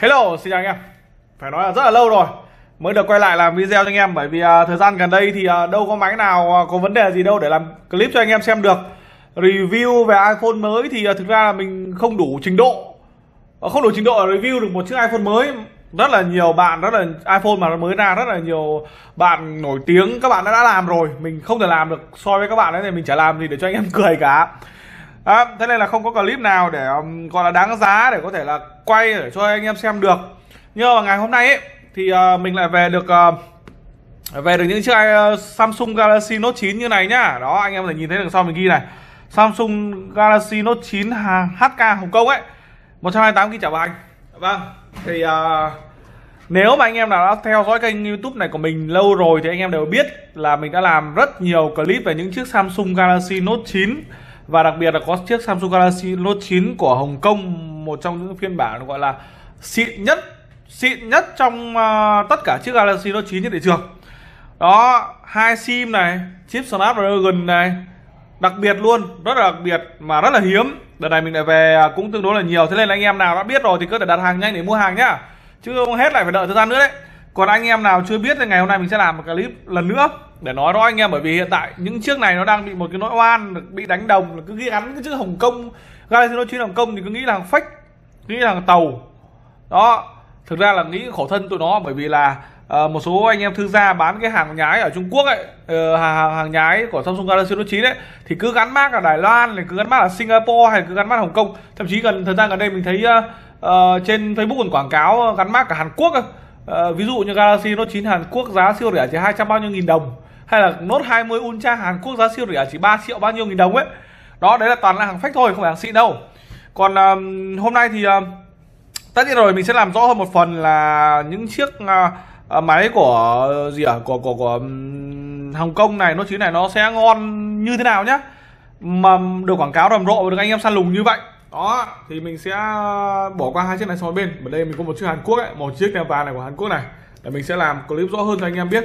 Hello, xin chào anh em. Phải nói là rất là lâu rồi Mới được quay lại làm video cho anh em Bởi vì à, thời gian gần đây thì à, đâu có máy nào à, có vấn đề gì đâu để làm clip cho anh em xem được. Review về iPhone mới thì à, thực ra là mình không đủ trình độ. À, Không đủ trình độ để review được một chiếc iPhone mới. Rất là nhiều bạn, rất là iPhone mà nó mới ra Rất là nhiều bạn nổi tiếng các bạn đã, đã làm rồi. Mình không thể làm được so với các bạn ấy thì mình chả làm gì để cho anh em cười cả à, thế nên là không có clip nào để um, gọi là đáng giá để có thể là quay để cho anh em xem được. Nhưng mà ngày hôm nay ấy thì uh, mình lại về được uh, về được những chiếc uh, Samsung Galaxy Note 9 như này nhá. Đó anh em có thể nhìn thấy đằng sau mình ghi này. Samsung Galaxy Note 9 HK Hồng Kông ấy. 128 GB trả bài. vâng thì uh, nếu mà anh em nào đã theo dõi kênh youtube này của mình lâu rồi thì anh em đều biết là mình đã làm rất nhiều clip về những chiếc Samsung Galaxy Note 9 và đặc biệt là có chiếc Samsung Galaxy Note 9 của Hồng Kông một trong những phiên bản gọi là xịn nhất xịn nhất trong uh, tất cả chiếc Galaxy Note 9 trên thị trường. Đó hai sim này chip Snapdragon này đặc biệt luôn rất là đặc biệt mà rất là hiếm. Đợt này mình lại về à, cũng tương đối là nhiều. Thế nên là anh em nào đã biết rồi thì cứ để đặt hàng nhanh để mua hàng nhá. Chứ không hết lại phải đợi thời gian nữa đấy còn anh em nào chưa biết thì ngày hôm nay mình sẽ làm một clip lần nữa để nói rõ anh em bởi vì hiện tại những chiếc này nó đang bị một cái nỗi oan bị đánh đồng cứ ghi gắn cái chữ Hồng Kông. Galaxy Note 9 Hồng Kông thì cứ nghĩ là hàng fake nghĩ là hàng tàu. Đó thực ra là nghĩ khổ thân tụi nó bởi vì là uh, một số anh em thương gia bán cái hàng nhái ở Trung Quốc ấy uh, hàng, hàng nhái của Samsung Galaxy Note 9 ấy thì cứ gắn mác ở Đài Loan này cứ gắn mác ở Singapore hay cứ gắn mác Hồng Kông. Thậm chí gần thời gian gần đây mình thấy uh, uh, trên Facebook còn quảng cáo gắn mác cả Hàn Quốc Ờ, ví dụ như Galaxy Note 9 Hàn Quốc giá siêu rẻ chỉ 200 bao nhiêu nghìn đồng hay là Note 20 Ultra Hàn Quốc giá siêu rẻ chỉ 3 triệu bao nhiêu nghìn đồng ấy. Đó đấy là toàn là hàng fake thôi không phải hàng xịn đâu. Còn um, hôm nay thì um, tất nhiên rồi mình sẽ làm rõ hơn một phần là những chiếc uh, máy của gì à của của của um, Hồng Kông này Note 9 này nó sẽ ngon như thế nào nhá. Mà được quảng cáo rầm rộ được anh em săn lùng như vậy đó thì mình sẽ ờ, bỏ qua hai chiếc này sang bên. Ở đây mình có một chiếc Hàn Quốc ấy một chiếc đèn vàng này của Hàn Quốc này. Để mình sẽ làm clip rõ hơn cho anh em biết.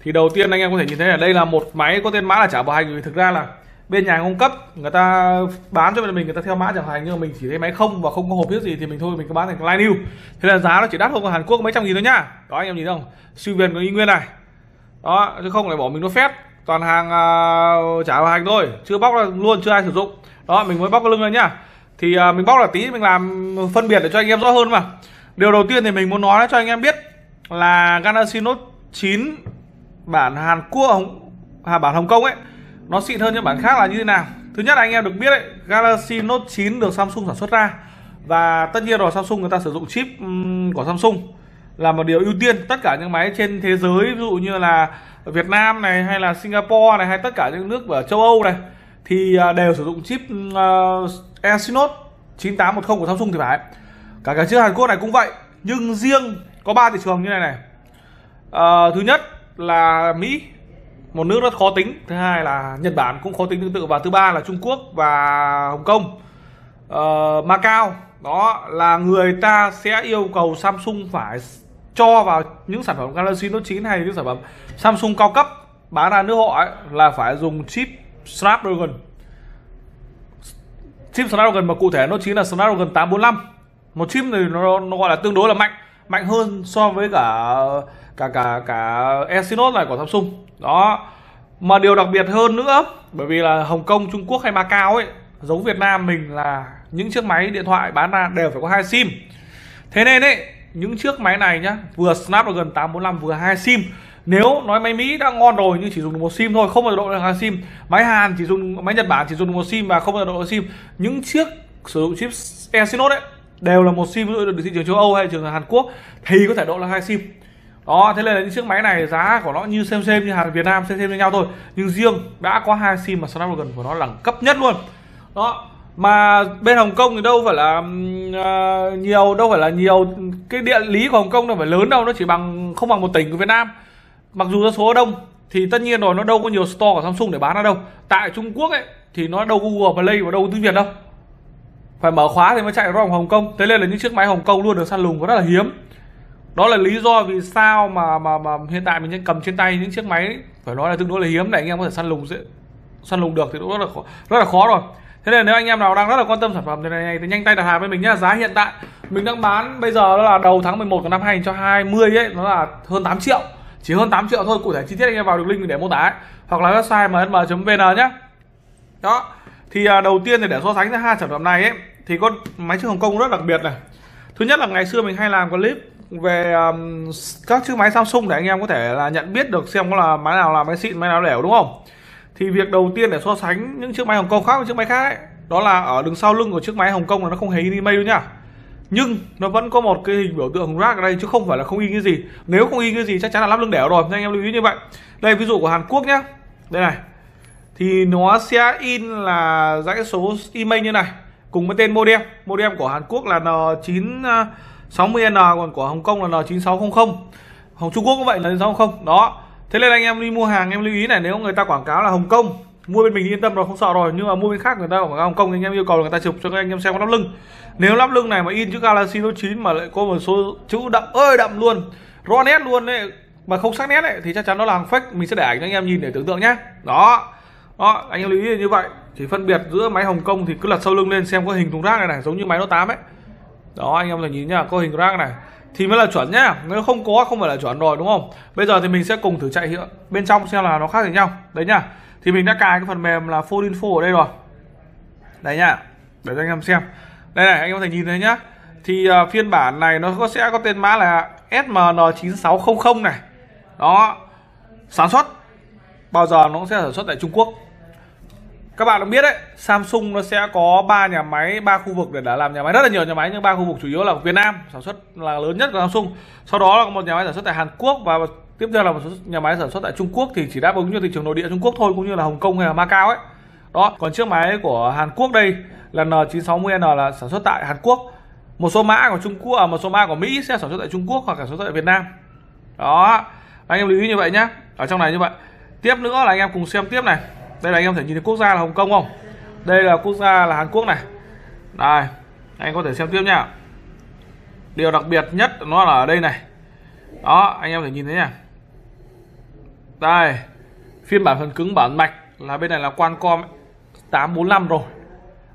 Thì đầu tiên anh em có thể nhìn thấy là đây là một máy có tên mã là trả bảo hành. Vì thực ra là bên nhà cung cấp người ta bán cho mình người ta theo mã trả bảo hành. Nhưng mà mình chỉ thấy máy không và không có hộp biết gì thì mình thôi mình cứ bán thành line new thế là giá nó chỉ đắt hơn Hàn Quốc mấy trăm nghìn thôi nhá. Đó anh em nhìn không? Siêu việt của y nguyên này. Đó chứ không lại bỏ mình nó phép. Toàn hàng uh, trả bảo hành thôi. Chưa bóc ra luôn chưa ai sử dụng. Đó mình mới bóc cái lưng lên nhá thì uh, mình bóc là tí mình làm phân biệt để cho anh em rõ hơn mà. Điều đầu tiên thì mình muốn nói cho anh em biết là Galaxy Note 9 bản Hàn Quốc à, bản Hồng Kông ấy nó xịn hơn những bản khác là như thế nào? Thứ nhất là anh em được biết ấy, Galaxy Note 9 được Samsung sản xuất ra. Và tất nhiên rồi Samsung người ta sử dụng chip của Samsung là một điều ưu tiên. Tất cả những máy trên thế giới ví dụ như là Việt Nam này hay là Singapore này hay tất cả những nước ở châu Âu này thì à, đều sử dụng chip uh, Exynos 9810 của Samsung thì phải. Cả cái chiếc Hàn Quốc này cũng vậy nhưng riêng có ba thị trường như này này. Uh, thứ nhất là Mỹ một nước rất khó tính thứ hai là Nhật Bản cũng khó tính tương tự và thứ ba là Trung Quốc và Hồng Kông. Uh, Macau đó là người ta sẽ yêu cầu Samsung phải cho vào những sản phẩm Galaxy Note 9 hay những sản phẩm Samsung cao cấp bán ra nước họ ấy, là phải dùng chip Snapdragon. Chip Snapdragon mà cụ thể nó chính là Snapdragon 845 một chip này nó, nó gọi là tương đối là mạnh mạnh hơn so với cả cả cả cả Exynos này của Samsung. Đó. Mà điều đặc biệt hơn nữa bởi vì là Hồng Kông Trung Quốc hay Macau ấy giống Việt Nam mình là những chiếc máy điện thoại bán ra đều phải có hai sim. Thế nên ấy những chiếc máy này nhá vừa Snapdragon 845 vừa hai sim nếu nói máy Mỹ đã ngon rồi nhưng chỉ dùng được một sim thôi không bao giờ độ được hai sim. Máy Hàn chỉ dùng máy Nhật Bản chỉ dùng được một sim và không bao giờ độ được sim. Những chiếc sử dụng chip Exynos đấy đều là một sim được thị trường châu Âu hay thị trường Hàn Quốc thì có thể độ là hai sim. Đó thế nên là những chiếc máy này giá của nó như xem xem như hàng Việt Nam xem xem như nhau thôi. Nhưng riêng đã có hai sim mà Snapdragon của nó là cấp nhất luôn. Đó mà bên Hồng Kông thì đâu phải là uh, nhiều đâu phải là nhiều cái địa lý của Hồng Kông đâu phải lớn đâu nó chỉ bằng không bằng một tỉnh của Việt Nam mặc dù dân số đông thì tất nhiên rồi nó đâu có nhiều store của Samsung để bán ra đâu. Tại Trung Quốc ấy thì nó đâu Google Play và đâu tiếng Việt đâu. Phải mở khóa thì mới chạy ra Hồng Kông. Thế nên là những chiếc máy Hồng Kông luôn được săn lùng có rất là hiếm. Đó là lý do vì sao mà mà mà hiện tại mình cầm trên tay những chiếc máy phải nói là tương đối là hiếm để anh em có thể săn lùng dễ săn lùng được thì cũng rất là khó, rất là khó rồi. Thế nên nếu anh em nào đang rất là quan tâm sản phẩm này, này thì nhanh tay đặt hàng với mình nhá. Giá hiện tại mình đang bán bây giờ đó là đầu tháng 11 của năm 2020 ấy nó là hơn 8 triệu chỉ hơn 8 triệu thôi cụ thể chi tiết anh em vào được link mình để mô tả ấy. hoặc là website msm.vn nhé đó. Thì à, đầu tiên thì để so sánh giữa hai sản phẩm này ấy thì có máy chiếc Hồng Kông rất đặc biệt này. Thứ nhất là ngày xưa mình hay làm clip về um, các chiếc máy Samsung để anh em có thể là nhận biết được xem có là máy nào là máy xịn máy nào lẻo đúng không? Thì việc đầu tiên để so sánh những chiếc máy Hồng Kông khác với chiếc máy khác ấy, đó là ở đường sau lưng của chiếc máy Hồng Kông là nó không hề in email nhá nhưng nó vẫn có một cái hình biểu tượng hồng rác ở đây chứ không phải là không in cái gì. Nếu không in cái gì chắc chắn là lắp lưng đẻo rồi. Nên anh em lưu ý như vậy. Đây, ví dụ của Hàn Quốc nhé đây này. Thì nó sẽ in là dãy số email như này, cùng với tên modem. Modem của Hàn Quốc là N960N còn của Hồng Kông là N9600 Hồng Trung Quốc cũng vậy là N600 đó. Thế nên anh em đi mua hàng em lưu ý này, nếu người ta quảng cáo là Hồng Kông mua bên mình yên tâm rồi, không sợ rồi. Nhưng mà mua bên khác người ta ở Hồng Kông thì anh em yêu cầu là người ta chụp cho các anh em xem có lắp lưng. Nếu lắp lưng này mà in chữ Galaxy Note 9 mà lại có một số chữ đậm, ơi, đậm luôn rõ nét luôn đấy mà không sắc nét ấy, thì chắc chắn nó là hàng fake. Mình sẽ để ảnh cho anh em nhìn để tưởng tượng nhé đó. Đó, anh em lưu ý như vậy. Chỉ phân biệt giữa máy Hồng Kông thì cứ lật sau lưng lên xem có hình thùng rác này này, giống như máy Note 8 ấy. Đó, anh em là nhìn nhá, có hình rác này. Thì mới là chuẩn nhá. Nếu không có, không phải là chuẩn rồi, đúng không? Bây giờ thì mình sẽ cùng thử chạy hiệu bên trong xem là nó khác gì nhau. Đấy nhá thì mình đã cài cái phần mềm là Phone Info ở đây rồi. Đấy nhá để cho anh em xem. Đây này anh em có thể nhìn thấy nhá. Thì uh, phiên bản này nó có sẽ có tên mã là SMN9600 này. Đó sản xuất. Bao giờ nó cũng sẽ sản xuất tại Trung Quốc. Các bạn đã biết đấy Samsung nó sẽ có ba nhà máy ba khu vực để đã làm nhà máy rất là nhiều nhà máy nhưng ba khu vực chủ yếu là Việt Nam sản xuất là lớn nhất của Samsung. Sau đó là có một nhà máy sản xuất tại Hàn Quốc và tiếp theo là một số nhà máy sản xuất tại Trung Quốc thì chỉ đáp ứng cho thị trường nội địa Trung Quốc thôi cũng như là Hồng Kông hay là Macau ấy. Đó còn chiếc máy của Hàn Quốc đây là N960N là sản xuất tại Hàn Quốc. Một số mã của Trung Quốc à, một số mã của Mỹ sẽ sản xuất tại Trung Quốc hoặc sản xuất tại Việt Nam. Đó anh em lưu ý như vậy nhé ở trong này như vậy. Tiếp nữa là anh em cùng xem tiếp này. Đây là anh em thể nhìn thấy quốc gia là Hồng Kông không? Đây là quốc gia là Hàn Quốc này. Đây anh có thể xem tiếp nha điều đặc biệt nhất nó là ở đây này. Đó anh em thể nhìn thấy nha đây phiên bản phần cứng bản mạch là bên này là Qualcomm 845 rồi.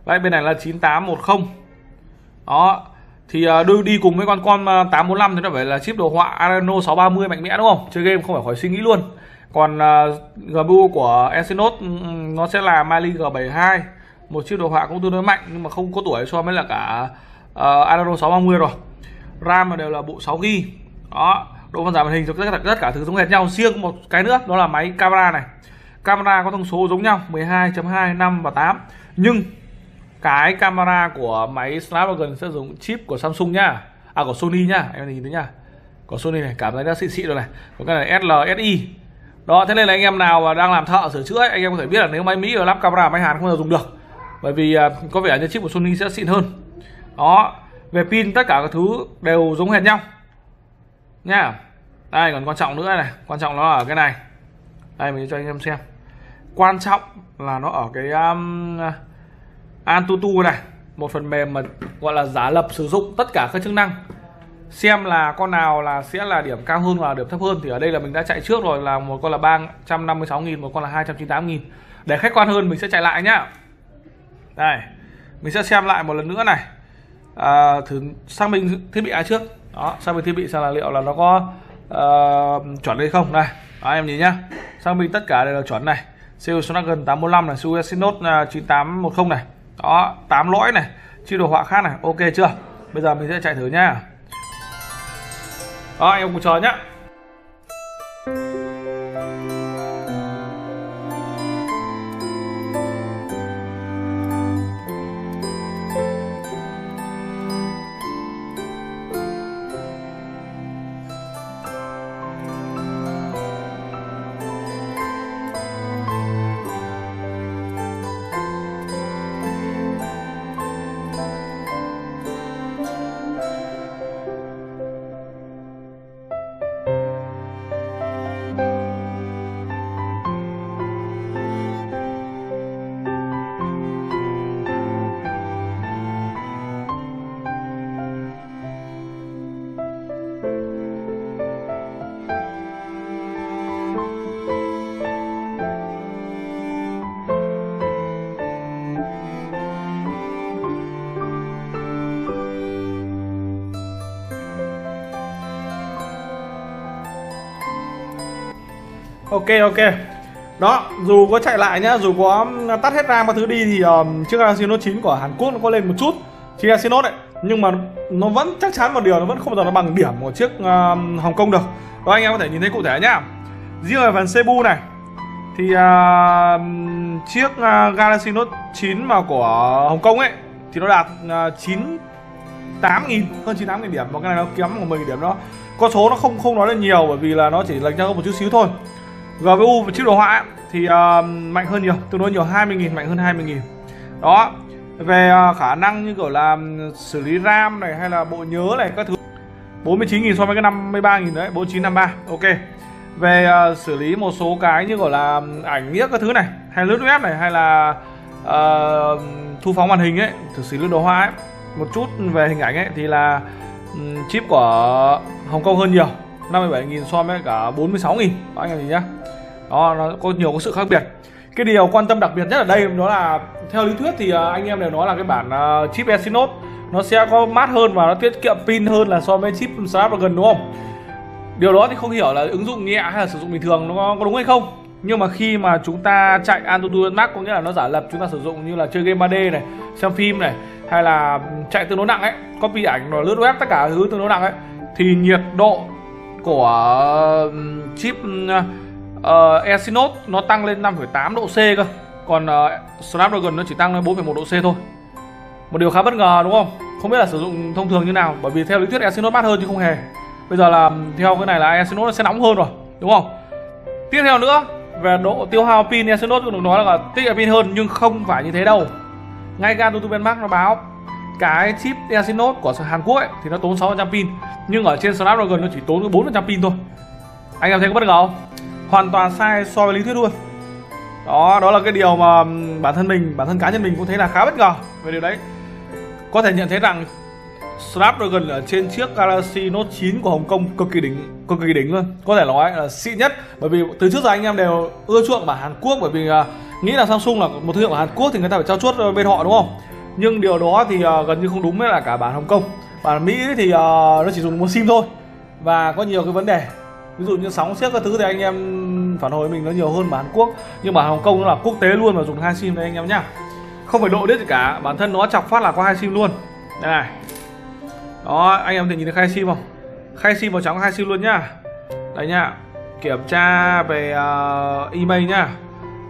Đấy bên này là 9810 đó thì à, đôi đi cùng với con con 845 thì nó phải là chip đồ họa Adreno 630 mạnh mẽ đúng không? Chơi game không phải khỏi suy nghĩ luôn. Còn à, uh, GPU của Exynos ừ, ừ, nó sẽ là Mali G72 một chiếc đồ họa cũng tương đối mạnh nhưng mà không có tuổi so với là cả uh, Adreno 630 rồi. RAM đều là bộ 6 GB đó độ phân giải màn hình tất cả tất cả thứ giống hệt nhau. Riêng một cái nữa đó là máy camera này. Camera có thông số giống nhau 12.2 5 và 8 nhưng cái camera của máy Snapdragon sẽ dùng chip của Samsung nhá à của Sony nhá em nhìn thấy nhá của Sony này cảm thấy nó xịn xịn rồi này. Có cái này SLSI đó thế nên là anh em nào mà đang làm thợ sửa chữa ấy, anh em có thể biết là nếu máy Mỹ và lắp camera máy Hàn không bao giờ dùng được. Bởi vì à, có vẻ như chip của Sony sẽ xịn hơn. Đó về pin tất cả các thứ đều giống hệt nhau nha đây còn quan trọng nữa này quan trọng nó ở cái này. Đây mình cho anh em xem. Quan trọng là nó ở cái um, Antutu này một phần mềm mà gọi là giả lập sử dụng tất cả các chức năng. Xem là con nào là sẽ là điểm cao hơn và điểm thấp hơn thì ở đây là mình đã chạy trước rồi là một con là 356.000 một con là 298.000 để khách quan hơn mình sẽ chạy lại nhá. Đây mình sẽ xem lại một lần nữa này. À, thử xác minh thiết bị ai trước đó sang bên thiết bị xem là liệu là nó có uh, chuẩn hay không? Này, đó, em nhìn nhá. Sang bên tất cả đều là chuẩn này. CPU Snapdragon 845 này CPU Exynos 9810 này. Đó 8 lõi này chi đồ họa khác này. Ok chưa? Bây giờ mình sẽ chạy thử nhá. Đó em cùng chờ nhá. Ok ok. Đó dù có chạy lại nhá dù có tắt hết ram các thứ đi thì um, chiếc Galaxy Note 9 của Hàn Quốc nó có lên một chút. Chiếc Galaxy Note ấy nhưng mà nó vẫn chắc chắn một điều nó vẫn không bao giờ nó bằng điểm của chiếc uh, Hồng Kông được. Đó anh em có thể nhìn thấy cụ thể nhá. Riêng ở phần Cebu này thì uh, chiếc uh, Galaxy Note 9 mà của Hồng Kông ấy thì nó đạt uh, 9 8 nghìn hơn 98 nghìn điểm. Và cái này nó kém một 10 điểm đó. Con số nó không không nói lên nhiều bởi vì là nó chỉ lệch nhau một chút xíu thôi. GPU và chiếc đồ họa thì uh, mạnh hơn nhiều tương đối nhiều 20.000 mạnh hơn 20.000 đó về uh, khả năng như kiểu là xử lý RAM này hay là bộ nhớ này các thứ 49.000 so với cái 53.000 đấy 4953 ok. Về uh, xử lý một số cái như gọi là ảnh nghĩa các thứ này hay lướt web này hay là uh, thu phóng màn hình ấy thử xử lý đồ họa ấy. Một chút về hình ảnh ấy thì là um, chip của Hồng Kông hơn nhiều 57.000 so với cả 46.000 các anh em nhìn nhá đó nó có nhiều có sự khác biệt. Cái điều quan tâm đặc biệt nhất ở đây đó là theo lý thuyết thì à, anh em đều nói là cái bản à, chip Exynos nó sẽ có mát hơn và nó tiết kiệm pin hơn là so với chip Snapdragon đúng không? Điều đó thì không hiểu là ứng dụng nhẹ hay là sử dụng bình thường nó có, có đúng hay không. Nhưng mà khi mà chúng ta chạy Antutu Max có nghĩa là nó giả lập chúng ta sử dụng như là chơi game 3D này xem phim này hay là chạy tương đối nặng ấy copy ảnh rồi lướt web tất cả thứ tương đối nặng ấy thì nhiệt độ của chip à, Ờ, uh, Exynos nó tăng lên 5,8 độ C cơ. Còn uh, Snapdragon nó chỉ tăng lên 4,1 độ C thôi. Một điều khá bất ngờ đúng không? Không biết là sử dụng thông thường như nào bởi vì theo lý thuyết Exynos mát hơn chứ không hề. Bây giờ là ừ, theo cái này là Exynos nó sẽ nóng hơn rồi đúng không? Tiếp theo nữa về độ tiêu hao pin Exynos cũng được nói là tiết kiệm pin hơn nhưng không phải như thế đâu. Ngay cả YouTube Benchmark nó báo cái chip Exynos của Hàn Quốc ấy, thì nó tốn 600 pin nhưng ở trên Snapdragon nó chỉ tốn 400 pin thôi. Anh em thấy có bất ngờ không? Hoàn toàn sai so với lý thuyết luôn. Đó đó là cái điều mà bản thân mình bản thân cá nhân mình cũng thấy là khá bất ngờ về điều đấy. Có thể nhận thấy rằng Snapdragon ở trên chiếc Galaxy Note 9 của Hồng Kông cực kỳ đỉnh cực kỳ đỉnh luôn. Có thể nói là xịn nhất bởi vì từ trước giờ anh em đều ưa chuộng bản Hàn Quốc bởi vì uh, nghĩ là Samsung là một thương hiệu của Hàn Quốc thì người ta phải trao chuốt bên họ đúng không? Nhưng điều đó thì uh, gần như không đúng với là cả bản Hồng Kông. Bản Mỹ thì uh, nó chỉ dùng một sim thôi và có nhiều cái vấn đề ví dụ như sóng xiếc các thứ thì anh em phản hồi mình nó nhiều hơn bản Hàn Quốc. Nhưng bản Hồng Kông nó là quốc tế luôn mà dùng hai sim đây anh em nhá. Không phải độ đít gì cả bản thân nó chọc phát là có hai sim luôn. Đây này. Đó anh em thể nhìn thấy khai sim không? Khai sim màu trắng hai sim luôn nhá. Đây nhá kiểm tra về uh, email nhá.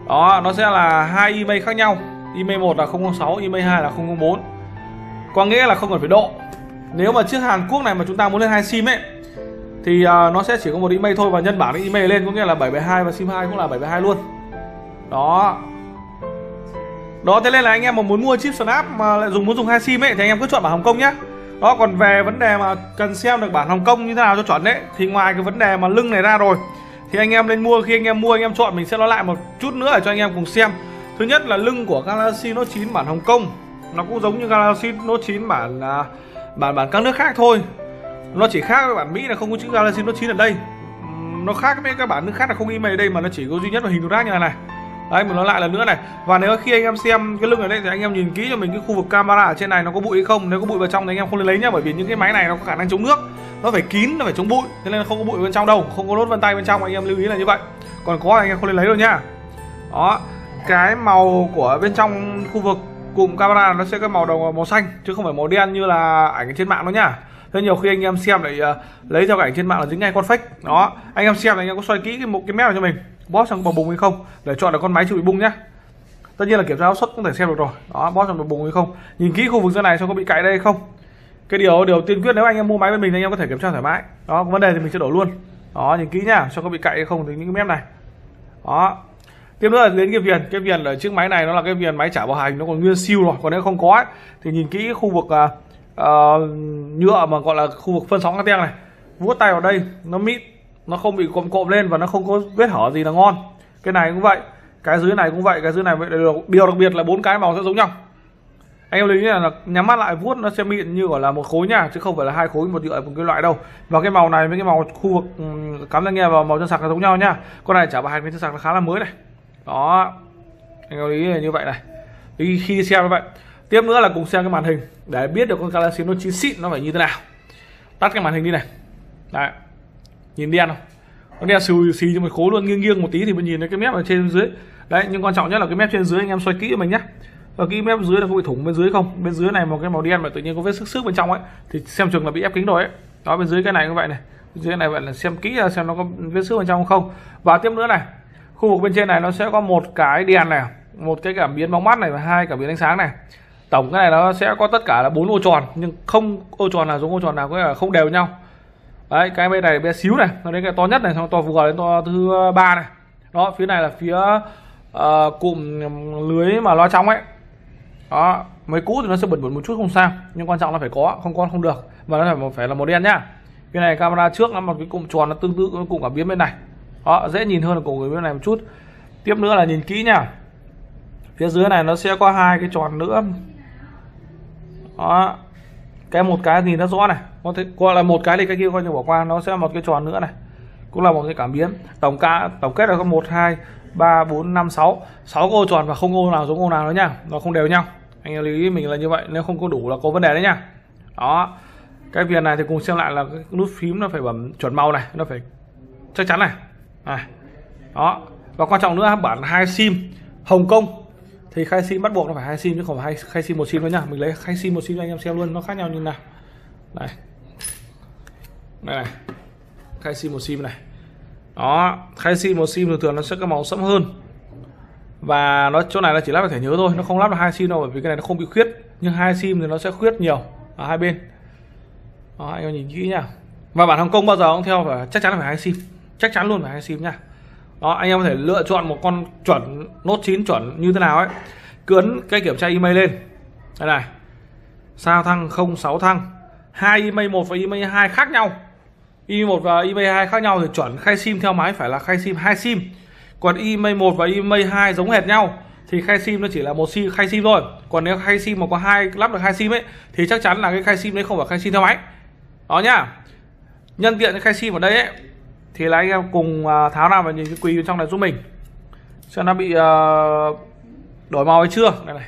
Đó nó sẽ là hai email khác nhau. Email một là 006 email 2 là 004 có nghĩa là không cần phải độ. Nếu mà chiếc Hàn Quốc này mà chúng ta muốn lên hai sim ấy thì uh, nó sẽ chỉ có một email thôi và nhân bản email lên có nghĩa là 772 và sim 2 cũng là 772 luôn. Đó. Đó thế nên là anh em mà muốn mua chip Snap mà lại dùng muốn dùng hai sim ấy thì anh em cứ chọn bản Hồng Kông nhá. Đó còn về vấn đề mà cần xem được bản Hồng Kông như thế nào cho chuẩn đấy thì ngoài cái vấn đề mà lưng này ra rồi thì anh em nên mua khi anh em mua anh em chọn mình sẽ nói lại một chút nữa để cho anh em cùng xem. Thứ nhất là lưng của Galaxy Note 9 bản Hồng Kông nó cũng giống như Galaxy Note 9 bản à, bản bản các nước khác thôi nó chỉ khác với bản Mỹ là không có chữ Galaxy Note 9 ở đây. Nó khác với các bản nước khác là không email ở đây mà nó chỉ có duy nhất là hình rác như này này. Đấy mình nói lại lần nữa này. Và nếu khi anh em xem cái lưng ở đây thì anh em nhìn kỹ cho mình cái khu vực camera ở trên này nó có bụi hay không. Nếu có bụi vào trong thì anh em không nên lấy nhá, bởi vì những cái máy này nó có khả năng chống nước. Nó phải kín, nó phải chống bụi, thế nên không có bụi bên trong đâu, không có nốt vân tay bên trong, anh em lưu ý là như vậy. Còn có anh em không nên lấy đâu nhá. Đó, cái màu của bên trong khu vực cụm camera nó sẽ có màu đồng màu xanh, chứ không phải màu đen như là ảnh trên mạng đâu nhá thế nhiều khi anh em xem lại uh, lấy theo ảnh trên mạng là dính ngay con fake. Đó anh em xem là anh em có xoay kỹ cái một cái mép này cho mình bóp xong bầu bùng hay không để chọn được con máy chưa bị bung nhá. Tất nhiên là kiểm tra áp suất cũng thể xem được rồi. Đó bóp xong bầu bùng hay không. Nhìn kỹ khu vực dưới này xem có bị cạy đây hay không. Cái điều điều tiên quyết nếu anh em mua máy bên mình thì anh em có thể kiểm tra thoải mái. Đó có vấn đề thì mình sẽ đổ luôn. Đó nhìn kỹ nhá xem có bị cạy hay không thì những cái mép này. Đó. Tiếp nữa là đến cái viền cái viền ở chiếc máy này nó là cái viền máy trả bảo hành nó còn nguyên siêu rồi. Còn nếu không có ấy, thì nhìn kỹ khu vực uh, uh, nhựa mà gọi là khu vực phân sóng anten này. Vuốt tay vào đây nó mịn nó không bị cộm cộm lên và nó không có vết hở gì là ngon. Cái này cũng vậy cái dưới này cũng vậy cái dưới này vậy. Điều đặc biệt là bốn cái màu sẽ giống nhau. Anh em lưu ý là nhắm mắt lại vuốt nó sẽ mịn như gọi là một khối nha chứ không phải là hai khối một nhựa một cái loại đâu. Và cái màu này với cái màu khu vực ừ, cắm tai nghe vào màu chân sạc là giống nhau nhá con này trả bài cái chân sạc là khá là mới này. Đó anh em lưu ý là như vậy này. Khi, khi xem như vậy tiếp nữa là cùng xem cái màn hình để biết được con Galaxy Note 9 xịn nó phải như thế nào. Tắt cái màn hình đi này. Đấy. Nhìn đen không? Nó đen xì xì cho một khối luôn, nghiêng nghiêng một tí thì mình nhìn thấy cái mép ở trên dưới. Đấy, nhưng quan trọng nhất là cái mép trên dưới, anh em xoay kỹ cho mình nhé và cái mép dưới là có bị thủng bên dưới không? Bên dưới này một cái màu đen mà tự nhiên có vết sức sức bên trong ấy, thì xem chừng là bị ép kính rồi ấy. Đó, bên dưới cái này như vậy này. Bên dưới này vậy là xem kỹ là xem nó có vết sức bên trong không. Và tiếp nữa này, khu vực bên trên này nó sẽ có một cái đèn này, một cái cảm biến bóng mắt này và hai cảm biến ánh sáng này tổng cái này nó sẽ có tất cả là bốn ô tròn nhưng không ô tròn nào giống ô tròn nào có nghĩa là không đều nhau. Đấy cái bên này bé xíu này nó đến cái to nhất này xong to vừa đến to thứ ba này. Đó phía này là phía uh, cụm lưới mà loa trong ấy. Đó mấy cũ thì nó sẽ bẩn bẩn một chút không sao nhưng quan trọng là phải có không con không được. Và nó phải phải là màu đen nhá. Cái này camera trước nó một cái cụm tròn nó tương tự với cụm cảm biến bên này. Đó dễ nhìn hơn là cụm bên này một chút. Tiếp nữa là nhìn kỹ nhá. Phía dưới này nó sẽ có hai cái tròn nữa đó. Cái một cái thì nó rõ này. Có thể gọi là một cái thì cái kia coi như bỏ qua. Nó sẽ một cái tròn nữa này. Cũng là một cái cảm biến. Tổng ca, tổng kết là có một, hai, ba, bốn, năm, sáu. Sáu ô tròn và không ô nào giống ô nào nữa nha. Nó không đều nhau anh em lưu ý mình là như vậy. Nếu không có đủ là có vấn đề đấy nha. Đó. Cái viền này thì cùng xem lại là cái nút phím nó phải bấm chuẩn màu này. Nó phải chắc chắn này. Này. Đó. Và quan trọng nữa, bản hai sim Hồng Kông thì khai sim bắt buộc nó phải hai sim chứ không phải khai sim một sim thôi nha mình lấy khai sim một sim cho anh em xem luôn, nó khác nhau như nào. Này. Đây này. Khai sim một sim này. Đó, khai sim một sim thường thường nó sẽ có màu sẫm hơn. Và nó, chỗ này là chỉ lắp được thẻ nhớ thôi, nó không lắp được hai sim đâu, bởi vì cái này nó không bị khuyết. Nhưng hai sim thì nó sẽ khuyết nhiều ở hai bên. Đó, anh em nhìn kỹ nha và bản Hồng Kông bao giờ cũng theo phải chắc chắn là phải hai sim. Chắc chắn luôn phải hai sim nha đó, anh em có thể lựa chọn một con chuẩn, nốt 9 chuẩn như thế nào ấy. Cướn cái kiểm tra email lên. Đây này. Sao thăng không, sáu thăng. Hai email một và email hai khác nhau. Email một và email hai khác nhau thì chuẩn khai sim theo máy phải là khai sim hai sim. Còn email một và email hai giống hệt nhau thì khai sim nó chỉ là một sim khai sim thôi. Còn nếu khai sim mà có hai, lắp được hai sim ấy, thì chắc chắn là cái khai sim đấy không phải khai sim theo máy. Đó nhá. Nhân tiện cái khai sim ở đây ấy thì là anh em cùng à, tháo ra và nhìn cái quỳ bên trong này giúp mình. Xem nó bị à, đổi màu hay chưa. Đây này.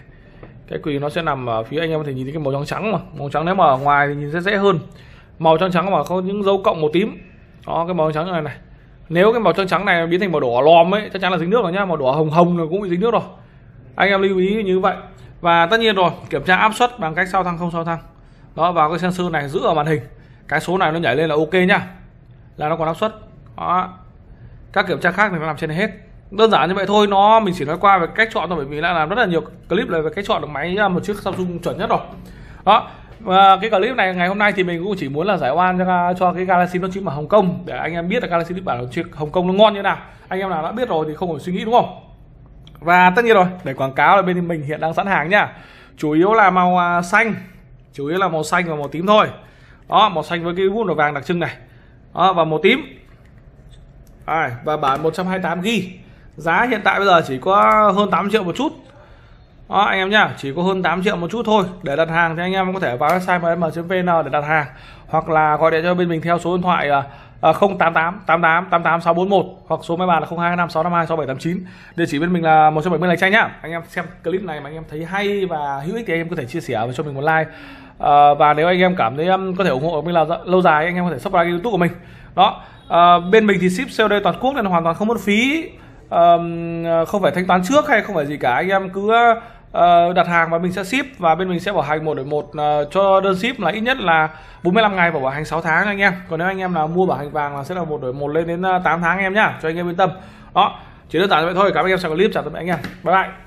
Cái quỳ nó sẽ nằm ở phía anh em có thể nhìn thấy cái màu trắng trắng mà. Màu trắng nếu mà ở ngoài thì nhìn sẽ dễ hơn. Màu trắng trắng mà có những dấu cộng màu tím. Đó, cái màu trắng này này. Nếu cái màu trắng trắng này biến thành màu đỏ lòm ấy, chắc chắn là dính nước rồi nhá. Màu đỏ hồng hồng là cũng bị dính nước rồi. Anh em lưu ý như vậy. Và tất nhiên rồi, kiểm tra áp suất bằng cách sao thăng không sao thăng. Đó, vào cái sensor này giữ ở màn hình. Cái số này nó nhảy lên là ok nhá. Là nó còn áp suất đó. Các kiểm tra khác thì nó làm trên hết. Đơn giản như vậy thôi nó mình chỉ nói qua về cách chọn thôi bởi vì đã làm rất là nhiều clip về cách chọn được máy à, một chiếc Samsung chuẩn nhất rồi. Đó. Và cái clip này ngày hôm nay thì mình cũng chỉ muốn là giải oan cho, cho cái Galaxy Note 9 ở Hồng Kông. Để anh em biết là Galaxy Note bản chiếc Hồng Kông nó ngon như nào. Anh em nào đã biết rồi thì không phải suy nghĩ đúng không? Và tất nhiên rồi để quảng cáo là bên mình hiện đang sẵn hàng nhá. Chủ yếu là màu à, xanh. Chủ yếu là màu xanh và màu tím thôi. Đó màu xanh với cái bút màu vàng đặc trưng này. Đó, và màu tím à, và bản 128GB giá hiện tại bây giờ chỉ có hơn 8 triệu một chút. Đó, anh em nhá chỉ có hơn 8 triệu một chút thôi. Để đặt hàng thì anh em có thể vào website mm.vn để đặt hàng. Hoặc là gọi điện cho bên mình theo số điện thoại uh, 088 88 88 641 hoặc số máy bàn là 0255 652 6789 địa chỉ bên mình là 170 lạch tranh nhá. Anh em xem clip này mà anh em thấy hay và hữu ích thì anh em có thể chia sẻ và cho mình một like à, và nếu anh em cảm thấy um, có thể ủng hộ mình là lâu dài anh em có thể subscribe youtube của mình. Đó à, bên mình thì ship COD toàn quốc nên hoàn toàn không mất phí. Um, không phải thanh toán trước hay không phải gì cả. Anh em cứ uh, đặt hàng và mình sẽ ship và bên mình sẽ bảo hành một đổi một uh, cho đơn ship là ít nhất là 45 ngày và bảo hành 6 tháng anh em. Còn nếu anh em nào mua bảo hành vàng là sẽ là một đổi một lên đến 8 tháng anh em nhá cho anh em yên tâm. Đó chỉ đơn giản vậy thôi. Cảm ơn anh em xem clip chào tạm biệt anh em. Bye bye.